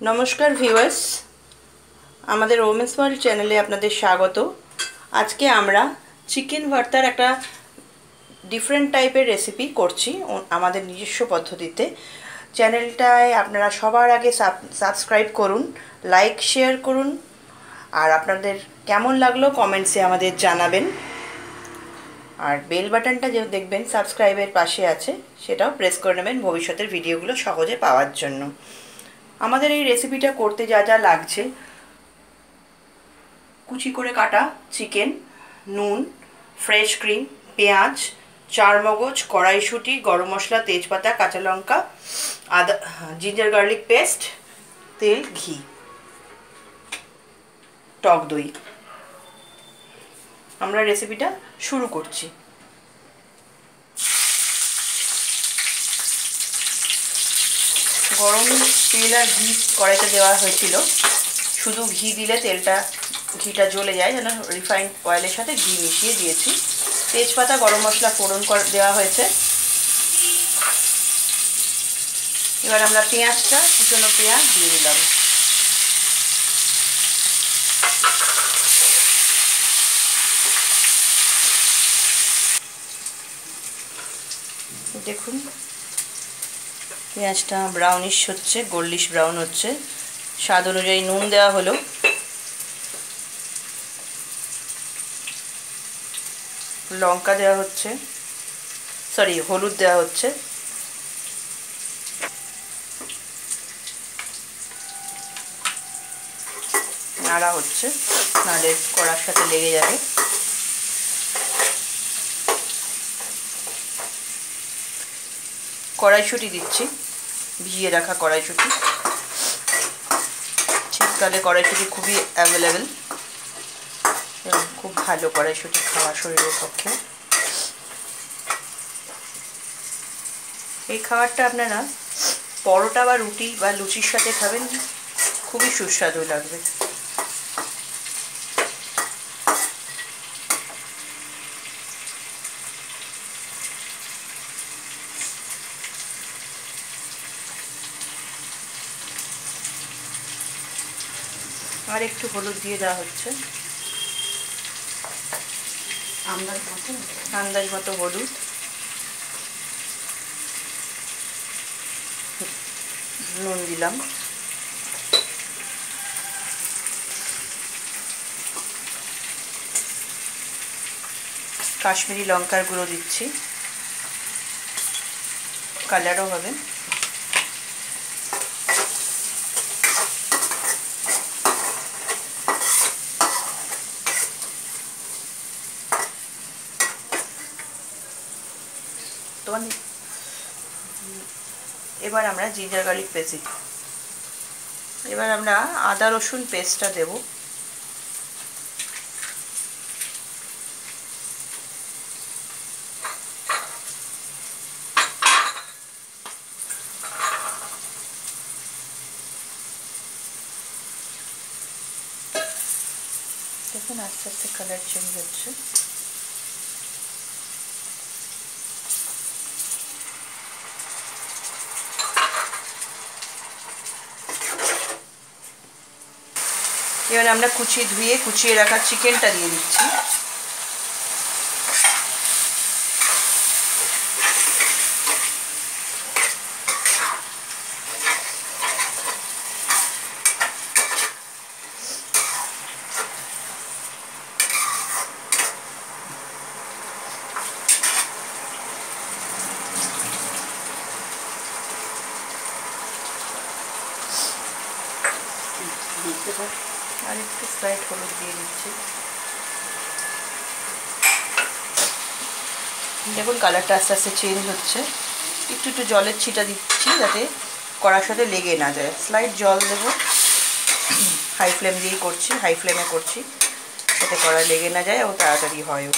নমস্কার ভিউয়ার্স। আমাদের women's world চ্যানেলে আপনাদের স্বাগত। আজকে আমরা চিকেন ভর্তার একটা ডিফারেন্ট টাইপের রেসিপি করছি আমাদের নিজস্ব পদ্ধতিতে। চ্যানেলটায় আপনারা সবার আগে সাবস্ক্রাইব করুন লাইক শেয়ার করুন, আর আপনাদের কেমন লাগল কমেন্টসে আমাদের জানাবেন। আর বেল বাটনটা যে দেখবেন সাবস্ক্রাইবের পাশে আছে, সেটাও প্রেস করে নেবেন ভবিষ্যতের ভিডিওগুলো সহজে পাওয়ার জন্য। আমাদের এই রেসিপিটা করতে যা যা লাগছে, কুচি করে কাটা চিকেন নুন ফ্রেশ ক্রিম পেঁয়াজ চার মগজ কড়াইশুঁটি, গরম মশলা, তেজপাতা, কাঁচা লঙ্কা, আদা জিঞ্জার গার্লিক পেস্ট তেল, ঘি, টক দই। আমরা রেসিপিটা শুরু করছি। গরম তেল আর ঘি কড়াইতে দেওয়া হয়েছিল। শুধু ঘি দিলে তেলটা, ঘিটা জ্বলে যায়, যেন রিফাইন্ড অয়েলের সাথে ঘি মিশিয়ে দিয়েছি। তেজপাতা, গরম মশলা ফোড়ন দেওয়া হয়েছে। এবার আমরা পেঁয়াজটা, কুচনো পেঁয়াজ দিয়ে দিলাম। দেখুন পেঁয়াজটা ব্রাউনিশ হচ্ছে গোল্ডিশ ব্রাউন হচ্ছে। স্বাদ অনুযায়ী নুন দেওয়া হলো। লঙ্কা দেওয়া হচ্ছে। সরি হলুদ দেওয়া হচ্ছে। নাড়া হচ্ছে নাহলে কড়ার সাথে লেগে যাবে। কড়াইশুঁটি দিচ্ছি। ভিজিয়ে রাখা কড়াইশুঁটি। শীতকালে কড়াইশুটি খুবই অ্যাভেলেবেল এবং খুব ভালো কড়াইশুটি খাওয়া শরীরের পক্ষে। এই খাবারটা আপনারা পরোটা বা রুটি বা লুচির সাথে খাবেন, খুবই সুস্বাদু লাগবে। আর একটু হলুদ দিয়ে দেওয়া হচ্ছে। আন্দাজ মতো আন্দাজ মতো হলুদ। নুন দিলাম। কাশ্মীরি লঙ্কার গুঁড়ো দিচ্ছি। কালারও হবে। তোমার এবার আমরা জিঞ্জার গার্লিক পেস্ট এবার আমরা আদা রসুন পেস্টটা দেব। দেখুন আস্তে আস্তে কালার চেঞ্জ হচ্ছে। এবার আমরা কুচিয়ে ধুয়ে কুচিয়ে রাখা চিকেনটা দিয়ে দিচ্ছি। দিতে পার আর একটু স্প্রাইট হলুদ দিয়ে দিচ্ছি। দেখুন কালারটা আস্তে আস্তে চেঞ্জ হচ্ছে। একটু একটু জলের ছিটা দিচ্ছি যাতে কড়ার সাথে লেগে না যায়। স্লাইড জল দেব। হাই ফ্লেম দিয়েই করছি হাই ফ্লেমে করছি। যাতে কড়া লেগে না যায় ও তাড়াতাড়ি হয়ও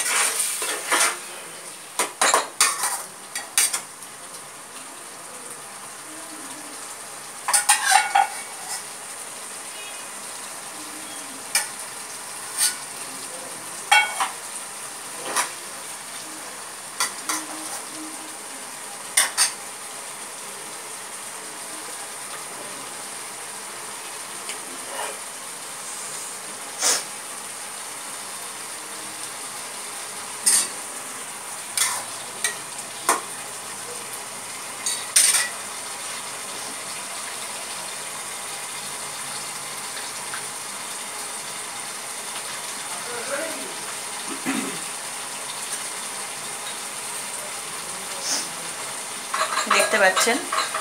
দেখতে পাচ্ছেন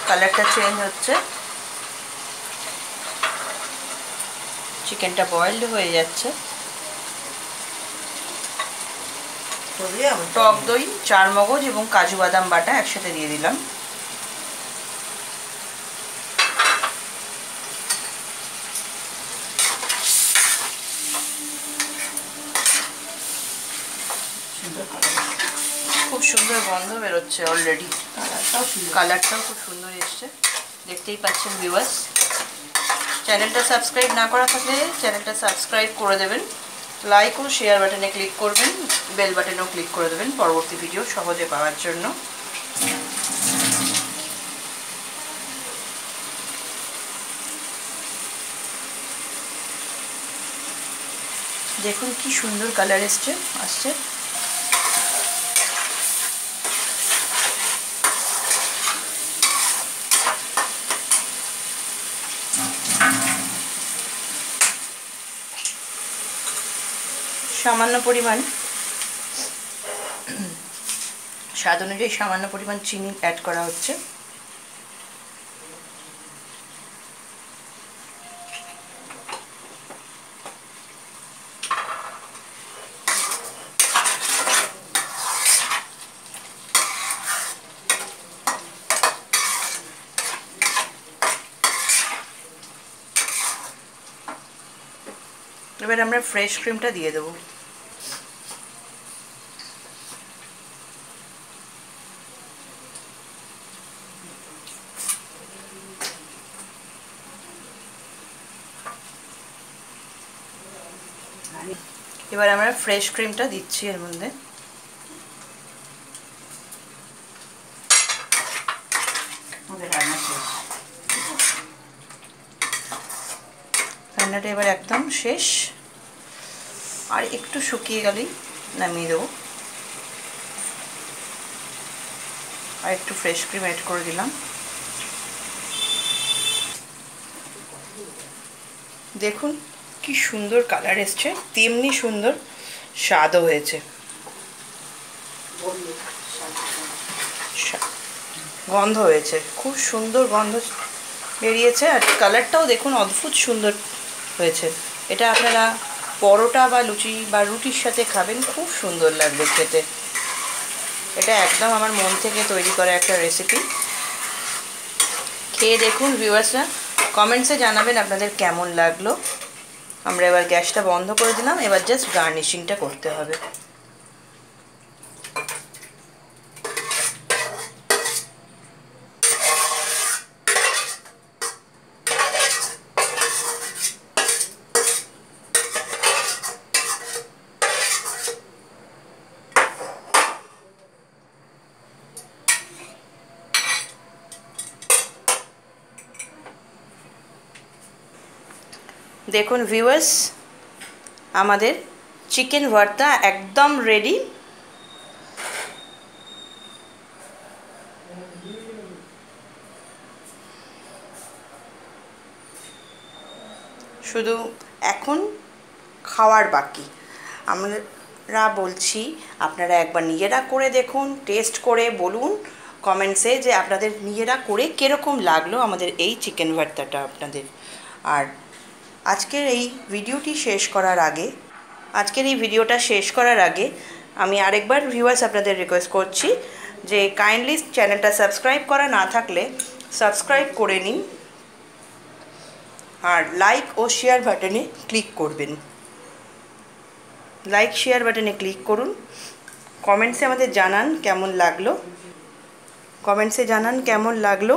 কালারটা চেঞ্জ হচ্ছে। চিকেনটা বয়েলড হয়ে যাচ্ছে। টক দই চার মগজ এবং কাজু বাদাম বাটা একসাথে দিয়ে দিলাম। খুব সুন্দর গন্ধ বেরোচ্ছে অলরেডি কালারটাও খুব সুন্দর এসছে। দেখতেই পাচ্ছেন ভিউয়ার্স চ্যানেলটা সাবস্ক্রাইব না করা থাকলে চ্যানেলটা সাবস্ক্রাইব করে দেবেন। লাইক ও শেয়ার বাটনে ক্লিক করবেন। বেল বাটনেও ক্লিক করে দেবেন পরবর্তী ভিডিও সহজে পাওয়ার জন্য। দেখুন কি সুন্দর কালার এসছে, আসছে। সামান্য পরিমাণ, স্বাদ অনুযায়ী সামান্য পরিমাণ চিনি অ্যাড করা হচ্ছে। এবার আমরা ফ্রেশ ক্রিমটা দিয়ে দেবো আমি এবার আমরা ফ্রেশ ক্রিমটা দিচ্ছি এর মধ্যে। রান্নাটা এবার একদম শেষ। আর একটু শুকিয়ে গেলেই নামিয়ে দেবো। আর একটু ফ্রেশ ক্রিম অ্যাড করে দিলাম। দেখুন কি সুন্দর কালার এসছে, তেমনি সুন্দর স্বাদও হয়েছে। গন্ধ হয়েছে, খুব সুন্দর গন্ধ বেরিয়েছে, আর কালারটাও দেখুন অদ্ভুত সুন্দর হয়েছে। এটা আপনারা পরোটা বা লুচি বা রুটির সাথে খাবেন, খুব সুন্দর লাগবে খেতে। এটা একদম আমার মন থেকে তৈরি করা একটা রেসিপি খেয়ে দেখুন ভিউয়ার্সরা কমেন্টসে জানাবেন আপনাদের কেমন লাগল। আমরা এবার গ্যাসটা বন্ধ করে দিলাম এবার জাস্ট গার্নিশিংটা করতে হবে। দেখুন ভিউয়ার্স আমাদের চিকেন ভর্তা একদম রেডি শুধু এখন খাওয়ার বাকি। আমরা বলছি, আপনারা একবার নিজেরা করে দেখুন টেস্ট করে বলুন কমেন্টসে যে আপনাদের নিজেরা করে কীরকম লাগল আমাদের এই চিকেন ভর্তাটা আপনাদের। আর আজকের এই ভিডিওটি শেষ করার আগে, আজকের এই ভিডিওটা শেষ করার আগে আমি আরেকবার ভিউয়ার্স আপনাদের রিকোয়েস্ট করছি যে কাইন্ডলি চ্যানেলটা সাবস্ক্রাইব করা না থাকলে সাবস্ক্রাইব করে নিন আর লাইক ও শেয়ার বাটনে ক্লিক করবেন। লাইক শেয়ার বাটনে ক্লিক করুন। কমেন্টসে আমাদের জানান কেমন লাগল। কমেন্টসে জানান কেমন লাগল।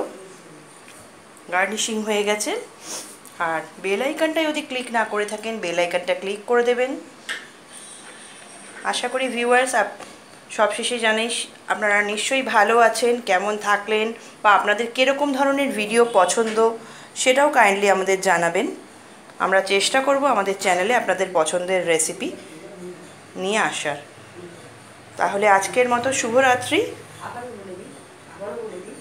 গার্নিশিং হয়ে গেছে। আর বেল আইকনটা যদি ক্লিক না করে থাকেন বেল আইকনটা ক্লিক করে দেবেন। আশা করি ভিউয়ার্স আপ সবশেষে জানাই আপনারা নিশ্চয়ই ভালো আছেন, কেমন থাকলেন, বা আপনাদের কীরকম ধরনের ভিডিও পছন্দ, সেটাও কাইন্ডলি আমাদের জানাবেন। আমরা চেষ্টা করব আমাদের চ্যানেলে আপনাদের পছন্দের রেসিপি নিয়ে আসার। তাহলে আজকের মতো শুভরাত্রি আবারও বলে দিই আবারও বলে দিই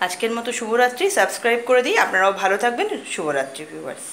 আজকের মতো শুভরাত্রি। সাবস্ক্রাইব করে দিই। আপনারাও ভালো থাকবেন। শুভরাত্রি ভিউয়ার্স